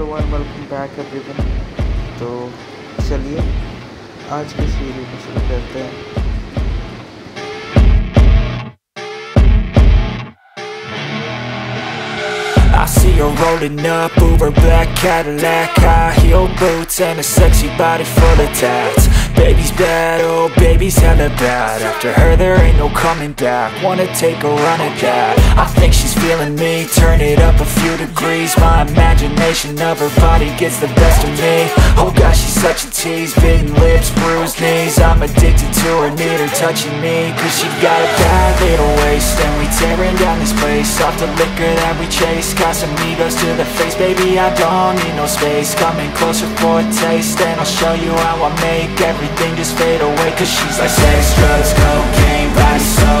Hello one welcome back everyone तो चलिए आज की सीरीज को शुरू करते हैं I see her rolling up, Uber black Cadillac High heel boots and a sexy body full of tats Baby's bad, oh baby's hella bad After her there ain't no coming back Wanna take a run at that I think she's feeling me, turn it up a few degrees. My imagination of her body gets the best of me. Oh gosh, she's such a tease, bitten lips, bruised knees. I'm addicted to her, need her touching me. Cause she got a bad little waist And we tearing down this place. Off the liquor that we chase. Casamigos to the face. Baby, I don't need no space. Coming closer for a taste And I'll show you how I make Everything just fade away. Cause she's like sex, drugs, cocaine Body so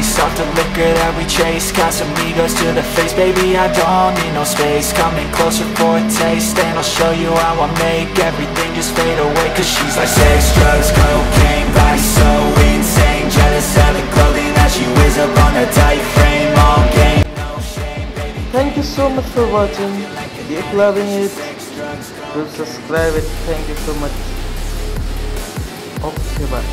place Off the liquor that we chase Casamigos to the face Baby, I don't need no space Coming closer for a taste And I'll show you how I make Everything just fade away Cause she's like sex, drugs, cocaine Body so insane Jealous of the clothing that she wears up on a tight frame All game, no shame Baby, Thank you so much for watching. Keep loving it. Do subscribe it. Thank you so much. Okay, bye.